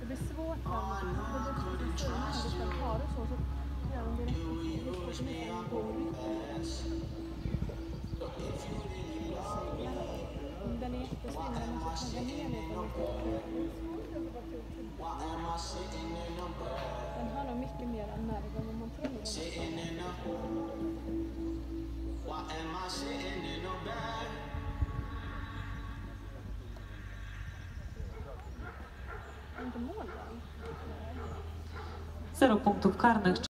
Det blir svårt när man bestämmer har det så, så gör de det rätt. Det är svårt att Den är jättesnygg men man måste tänka ner lite. Den har nog mycket mer nerv än vad man tror. Zero punktów karnych.